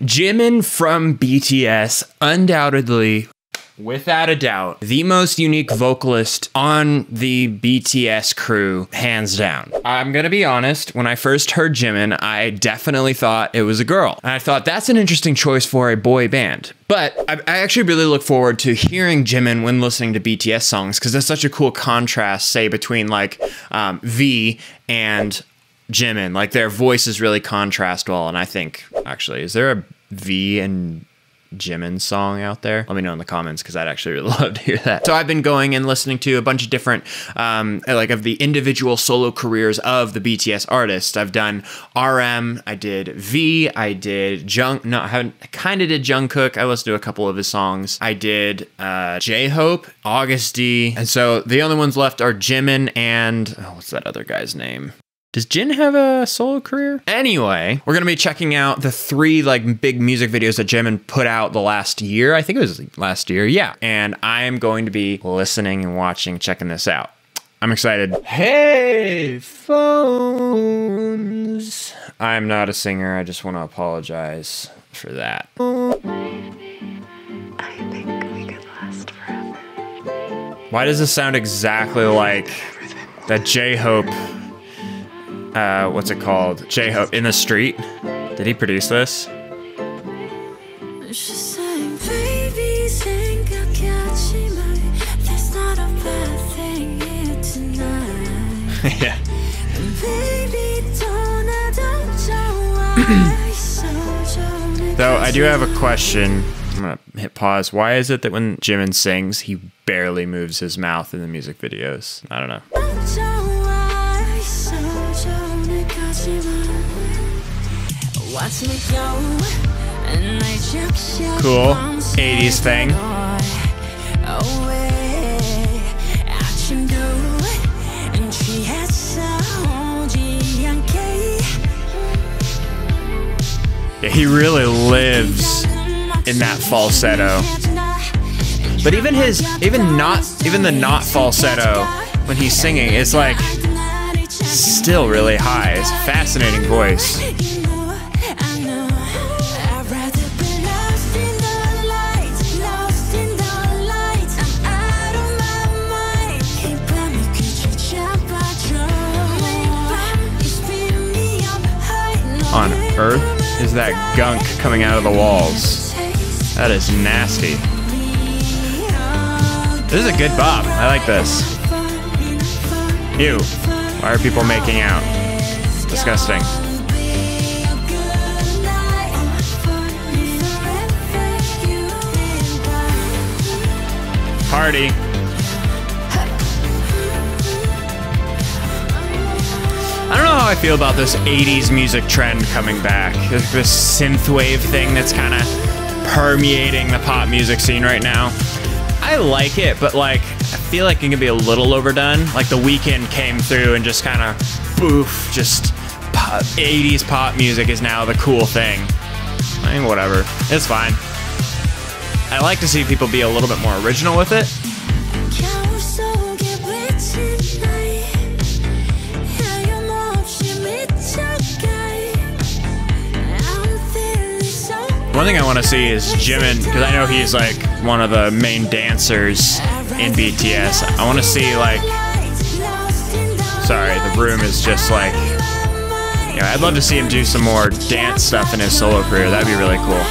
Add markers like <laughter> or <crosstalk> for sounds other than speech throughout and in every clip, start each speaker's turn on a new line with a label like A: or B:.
A: Jimin from BTS, undoubtedly Without a doubt, the most unique vocalist on the BTS crew, hands down. I'm gonna be honest, when I first heard Jimin, I definitely thought it was a girl. And I thought that's an interesting choice for a boy band. But I, actually really look forward to hearing Jimin when listening to BTS songs because there's such a cool contrast, say, between like um, V and Jimin. Like their voices really contrast well. And I think, actually, is there a V and Jimin song out there? Let me know in the comments because I'd actually really <laughs> love to hear that. So I've been going and listening to a bunch of different, um, like of the individual solo careers of the BTS artists. I've done RM, I did V, I did Jung, no, I haven't, kind of did Jungkook. I listened to a couple of his songs. I did uh, J-Hope, Agust D, and so the only ones left are Jimin and, oh, what's that other guy's name? Does Jin have a solo career? Anyway, we're gonna be checking out the three like big music videos that Jimin put out the last year. I think it was last year, yeah. And I am going to be listening and watching, checking this out. I'm excited. Hey, phones. I'm not a singer. I just want to apologize for that. Why does this sound exactly like that J Hope? Uh, what's it called? J Hope in the street. Did he produce this? <laughs> yeah. Though I do have a question. I'm gonna hit pause. Why is it that when Jimin sings, he barely moves his mouth in the music videos? I don't know. Cool. 80s thing. Yeah, he really lives in that falsetto. But even his, even not, even the not falsetto when he's singing, it's like still really high. It's a fascinating voice. Earth is that gunk coming out of the walls? That is nasty. This is a good bop. I like this. Ew. Why are people making out? Disgusting. Party. I feel about this 80s music trend coming back. This, this synthwave thing that's kind of permeating the pop music scene right now. I like it, but like, I feel like it can be a little overdone. Like the Weeknd came through and just kind of boof, just pop, 80s pop music is now the cool thing. I mean, whatever. It's fine. I like to see people be a little bit more original with it. One thing I want to see is Jimin, because I know he's like one of the main dancers in BTS. I want to see like, sorry, the room is just like, you know, I'd love to see him do some more dance stuff in his solo career. That'd be really cool.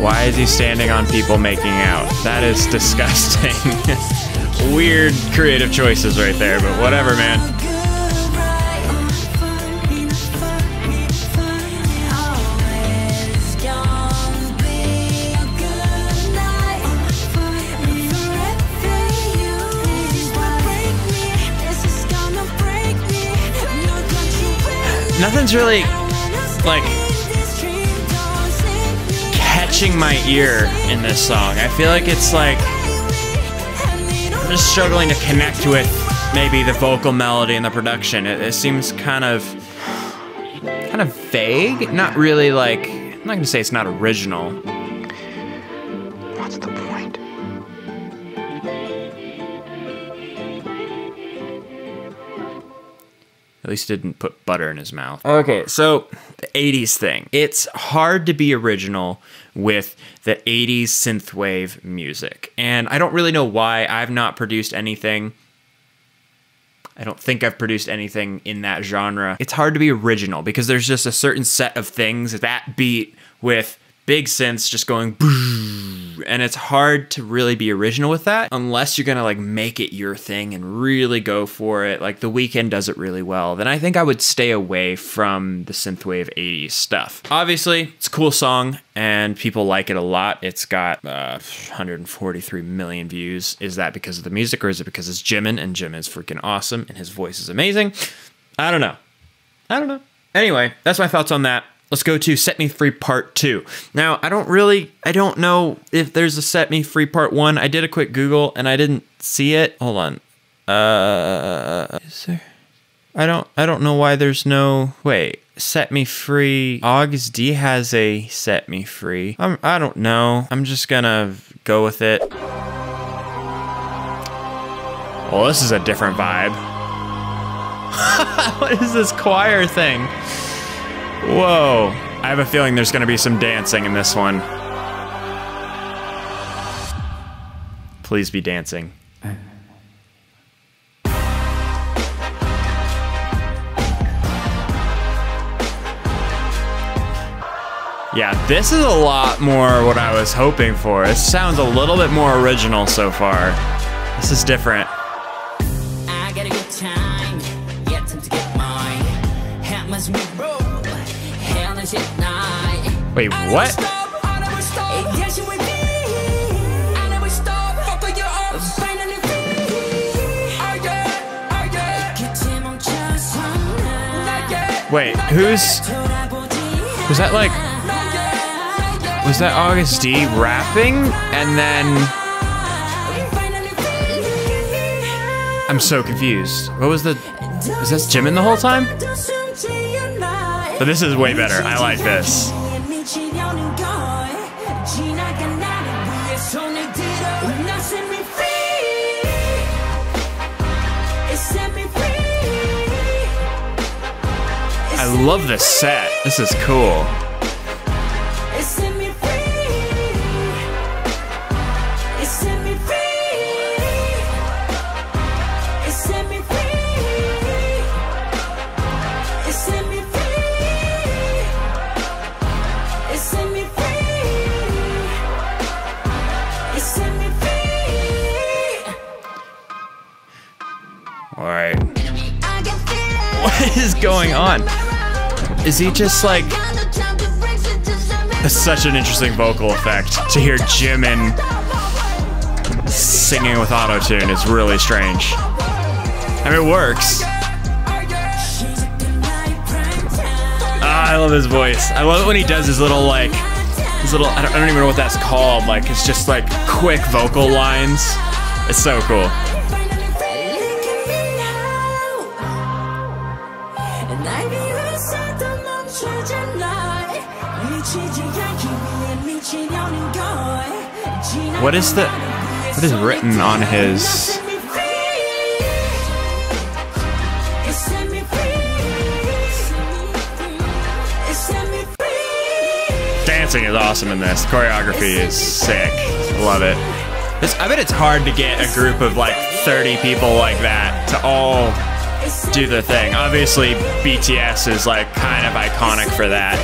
A: Why is he standing on people making out? That is <laughs> disgusting. <laughs> Weird creative choices right there, but whatever, man. Nothing's really like catching my ear in this song. I feel like it's like I'm just struggling to connect with maybe the vocal melody and the production. It, it seems kind of kind of vague. Not really like I'm not gonna say it's not original. At least didn't put butter in his mouth. Okay, so the 80s thing. It's hard to be original with the 80s synthwave music. And I don't really know why I've not produced anything. I don't think I've produced anything in that genre. It's hard to be original because there's just a certain set of things that beat with big synths just going and it's hard to really be original with that unless you're gonna like make it your thing and really go for it. Like the Weeknd does it really well. Then i think i would stay away from the synthwave 80s stuff. Obviously it's a cool song and people like it a lot. It's got uh, 143 million views. Is that because of the music or is it because it's jimin? And jimin is freaking awesome and his voice is amazing. I don't know. I don't know. Anyway that's my thoughts on that Let's go to Set Me Free Part 2. Now, I don't really, I don't know if there's a Set Me Free Part 1. I did a quick Google and I didn't see it. Hold on. Uh, is there? I don't, I don't know why there's no, wait, Set Me Free. Agust D has a Set Me Free. I'm, I don't know. I'm just gonna go with it. Well, this is a different vibe. <laughs> what is this choir thing? Whoa. I have a feeling there's going to be some dancing in this one. Please be dancing. Yeah, this is a lot more what I was hoping for. It sounds a little bit more original so far. This is different. Wait, what? Wait, who's... Was that like... Was that Agust D rapping? And then... I'm so confused. What was the... Is this Jimin the whole time? But this is way better. I like this. I love this set. This is cool. Alright. <laughs> What is going on? Is he just like... Such an interesting vocal effect. To hear Jim Jimin singing with auto-tune is really strange. I mean, it works. Ah, I love his voice. I love it when he does his little, like, his little, I don't, I don't even know what that's called. Like, it's just like quick vocal lines. It's so cool. What is the what is written on his Dancing is awesome in this. Choreography is sick. I love it. This, I bet it's hard to get a group of like 30 people like that to all do the thing. Obviously, BTS is like kind of iconic for that.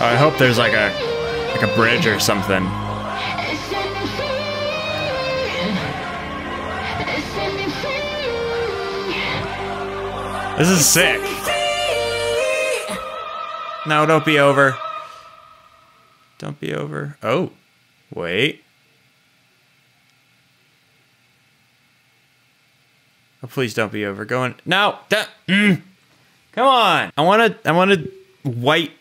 A: I hope there's like a like a bridge or something. This is sick. No, don't be over. Don't be over. Oh, wait. Oh, please don't be over. Going no. Mm. Come on. I want to. I want to white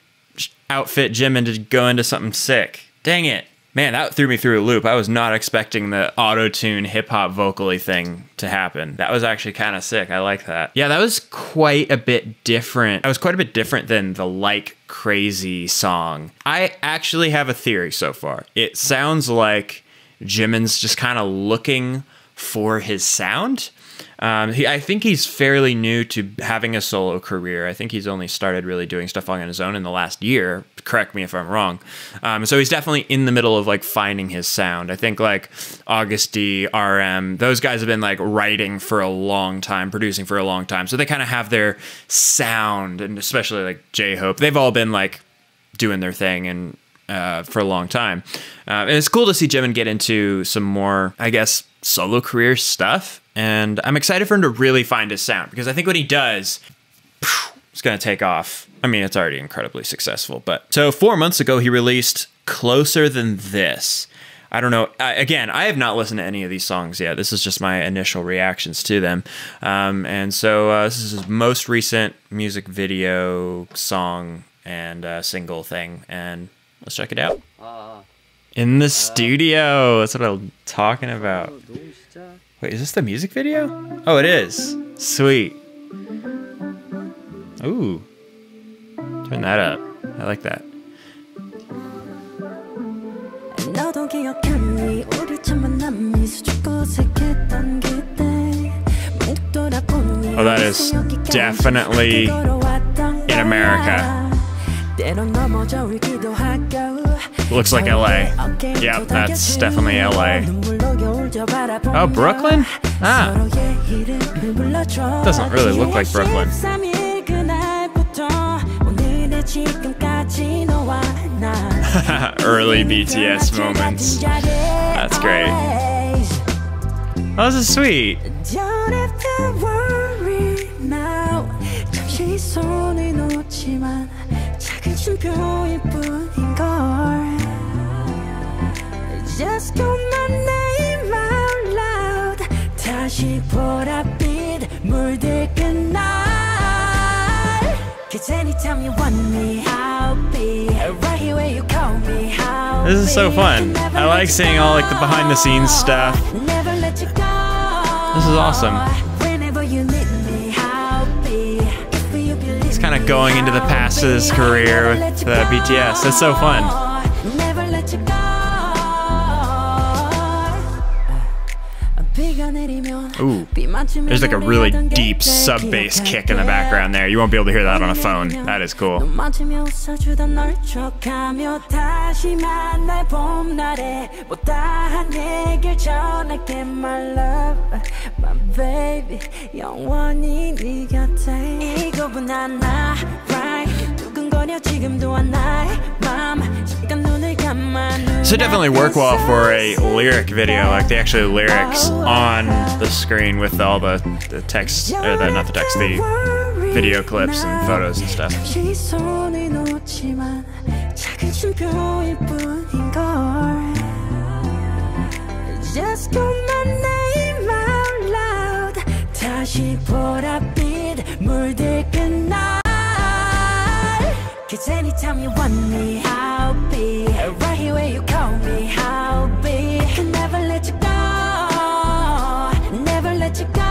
A: outfit Jimin to go into something sick. Dang it. Man, that threw me through a loop. I was not expecting the auto tune hip hop vocally thing to happen. That was actually kind of sick. I like that. Yeah, that was quite a bit different. I was quite a bit different than the like crazy song. I actually have a theory so far. It sounds like Jimin's just kind of looking for his sound. Um, he, I think he's fairly new to having a solo career. I think he's only started really doing stuff on his own in the last year. Correct me if I'm wrong. Um, so he's definitely in the middle of like finding his sound. I think like Agust D, RM, those guys have been like writing for a long time, producing for a long time. So they kind of have their sound, and especially like J Hope, they've all been like doing their thing and uh, for a long time. Uh, and it's cool to see Jimin get into some more, I guess, solo career stuff. And I'm excited for him to really find his sound because I think when he does, it's going to take off. I mean, it's already incredibly successful. But so four months ago, he released Closer Than This. I don't know. I, again, I have not listened to any of these songs yet. This is just my initial reactions to them. Um, and so uh, this is his most recent music video, song, and uh, single thing. And Let's check it out. Uh, in the uh, studio. That's what I'm talking about. Wait, is this the music video? Oh, it is. Sweet. Ooh. Turn that up. I like that. Oh, that is definitely in America. Looks like LA. Yep, that's definitely LA. Oh, Brooklyn? Ah. Doesn't really look like Brooklyn. <laughs> Early BTS moments. That's great. Oh, this is sweet.
B: Don't have to worry now. 잠시 손을 놓지만 작은 춤표일 뿐인 걸. Just call my name out loud. 다시 보랏빛 물들 그날. Cause anytime you want me, I'll be right here where you call me. I'll
A: This is so
B: be.
A: fun.
B: Never
A: I
B: let
A: like
B: you
A: seeing all like the behind the scenes
B: go.
A: stuff.
B: Never let you go.
A: This is awesome.
B: Whenever you need me, I'll be. If you believe
A: It's kind of
B: me,
A: going into the
B: I'll
A: past of his
B: be.
A: career
B: Never
A: with
B: let
A: uh,
B: you
A: BTS. That's so fun. There's like a really deep sub bass kick in the background there. You won't be able to hear that on a phone. That is cool. So definitely work well for a lyric video, like the actual lyrics on the screen with all the, the text, or the, not the text, the video clips and photos and stuff.
B: Anytime you want me I'll be. Right here where you call me I'll be. Can never let you go. Never let you go.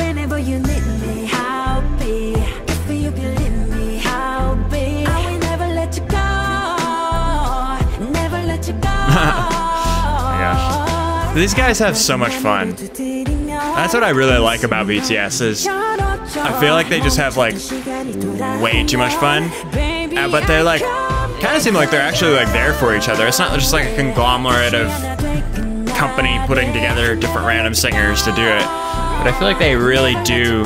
B: Whenever you need me I'll be. If you believe me I'll be. I will never let you go. Never let you go. <laughs>
A: Gosh. These guys have so much fun. That's what I really like about BTS is I feel like they just have like way too much fun, uh, but they're like kind of seem like they're actually like there for each other. It's not just like a conglomerate of company putting together different random singers to do it, but I feel like they really do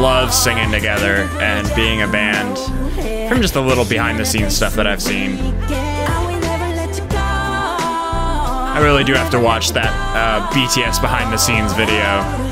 A: love singing together and being a band. From just the little behind the scenes stuff that I've seen, I really do have to watch that uh, BTS behind the scenes video.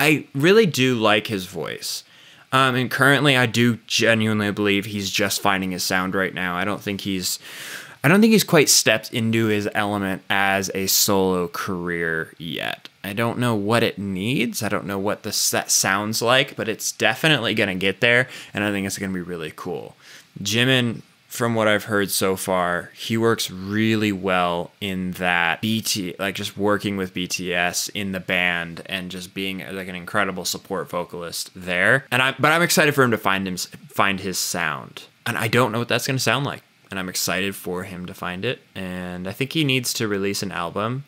A: I really do like his voice. Um, and currently, I do genuinely believe he's just finding his sound right now. I don't think he's, I don't think he's quite stepped into his element as a solo career yet. I don't know what it needs. I don't know what the set sounds like, but it's definitely gonna get there, and I think it's gonna be really cool. Jimin from what I've heard so far, he works really well in that BT, like just working with BTS in the band and just being like an incredible support vocalist there. And I, but I'm excited for him to find him, find his sound. And I don't know what that's going to sound like. And I'm excited for him to find it. And I think he needs to release an album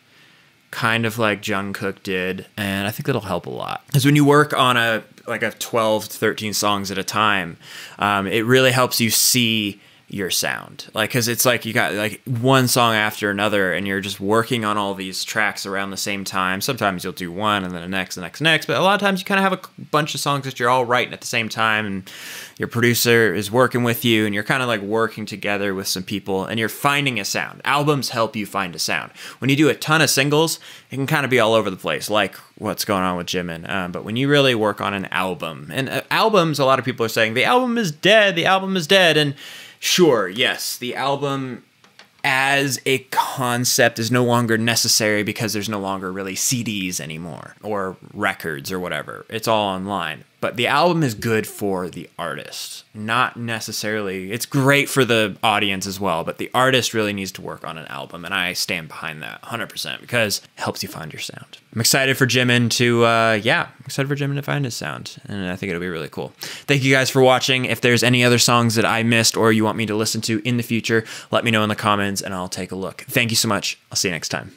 A: kind of like Jungkook did, and I think that'll help a lot. Because when you work on a like a 12 to 13 songs at a time, um, it really helps you see your sound. Like because it's like you got like one song after another and you're just working on all these tracks around the same time. Sometimes you'll do one and then the next the next next but a lot of times you kind of have a bunch of songs that you're all writing at the same time and your producer is working with you and you're kind of like working together with some people and you're finding a sound. Albums help you find a sound. When you do a ton of singles it can kind of be all over the place like what's going on with jimin um, but when you really work on an album and uh, albums a lot of people are saying the album is dead the album is dead and Sure, yes, the album as a concept is no longer necessary because there's no longer really CDs anymore or records or whatever. It's all online. But the album is good for the artist, not necessarily. It's great for the audience as well, but the artist really needs to work on an album, and I stand behind that 100% because it helps you find your sound. I'm excited for Jimin to, uh, yeah, I'm excited for Jimin to find his sound, and I think it'll be really cool. Thank you guys for watching. If there's any other songs that I missed or you want me to listen to in the future, let me know in the comments, and I'll take a look. Thank you so much. I'll see you next time.